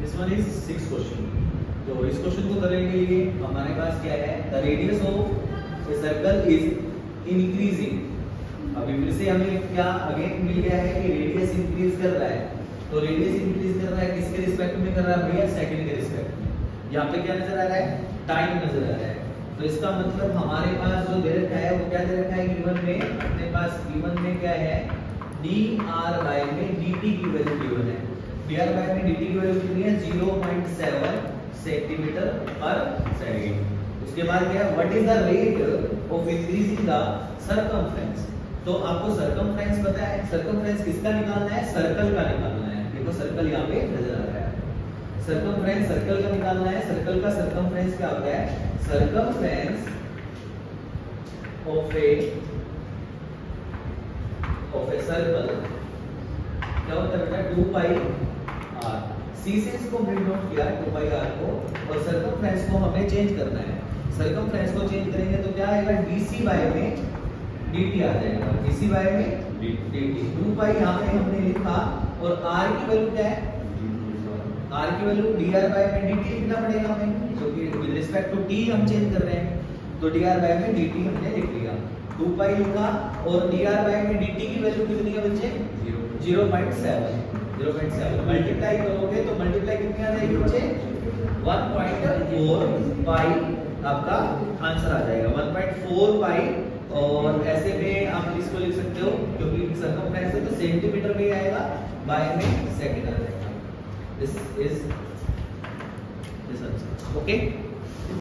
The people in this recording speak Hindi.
This one is six question तो इस क्वेश्चन को करने के लिए हमारे पास क्या है? The radius of a circle is increasing अभी फिर से हमें क्या अगेन मिल गया है कि रेडियस इंक्रीज कर रहा है? तो रेडियस इंक्रीज कर रहा है किसके रिस्पेक्ट में कर रहा है भैया? सेकंड के रिस्पेक्ट में। यहाँ पे क्या नज़र आ रहा है? टाइम नज़र आ रहा है। तो इसका मतलब हमारे पास जो दे रखा है, वो क्या दे रखा है? गिवन में। अपने पास गिवन में क्या है? डी आर बाय में डी टी की वैल्यू गिवन है। डी बाय में डी की वैल्यू कितनी है ज़ीरो पॉइंट सेवन सेंटीमीटर पर सेकेंड उसके बाद क्या है? What is the rate of increasing the circumference तो आपको सरकमफ्रेंस पता है सरकमफ्रेंस किसका निकालना है? सर्कल का निकालना है। देखो सर्कल यहाँ पे नज़र आ रहा है। सरकमफ्रेंस सर्कल का निकालना है। सर्कल का सरकमफ्रेंस क्या होता है? Circumference of a of a circle क्या होता है बेटा? 2 पाई आर। सी से इसको प्रिंट आउट किया है टू पाई आर को और सरकमफ्रेंस को हमें चेंज करना है। सरकमफ्रेंस को चेंज करेंगे तो क्या आएगा? डीसी बाय में dt आ जाएगा। डीसी बाय में dt 2 पाई यहाँ पे हमने लिखा और r की वैल्यू क्या है? r की वैल्यू dr बाय में dt लिखना पड़ेगा हमें क्योंकि विद रिस्पेक्ट टू t हम चेंज कर रहे हैं। तो dr बाय में dt हमने लिख लिया। 2 पाई लिखा और dr बाय में dt की वैल्यू कितनी है बच्चे? 0.7 0.7 मल्टीप्लाई करोगे तो मल्टीप्लाई कितनी आ जाएगी बच्चे? 1.4 पाई आपका आंसर आ जाएगा। 1.4 पाई और ऐसे में आप इसको लिख सकते हो, क्योंकि सरकमफ्रेंस है तो सेंटीमीटर में ही आएगा बाय में सेकंड आ जाएगा। This is this answer okay